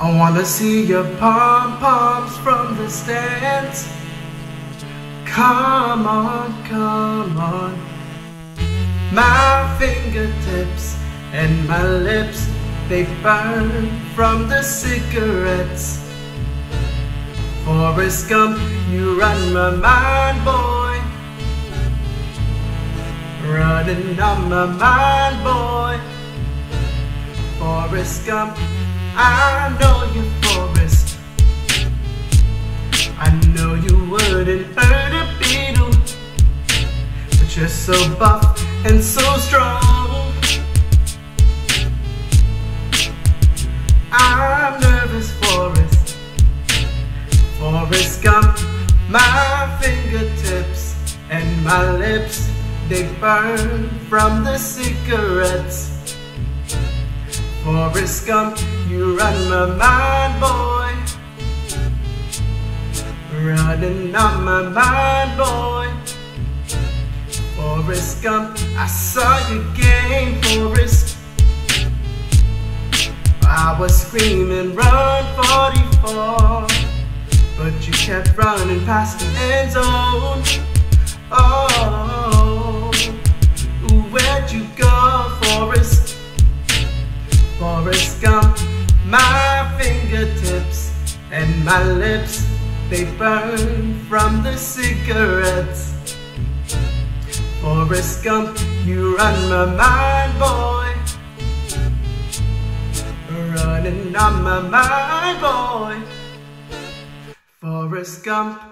I wanna see your pom poms from the stands. Come on, come on. My fingertips and my lips, they burn from the cigarettes. Forrest Gump, you run my mind, boy. Running on my mind, boy. Forrest Gump, I know you, Forrest. I know you wouldn't hurt a beetle, but you're so buff and so strong. I'm nervous, Forrest. Forrest Gump, my fingertips and my lips, they burn from the cigarettes. Forrest Gump, you run my mind, boy. Running on my mind, boy. Forrest Gump, I saw your game, Forrest. I was screaming, run 44. But you kept running past the end zone. Gump, my fingertips and my lips, they burn from the cigarettes. Forrest Gump, you run my mind, boy. Running on my mind, boy. Forrest Gump.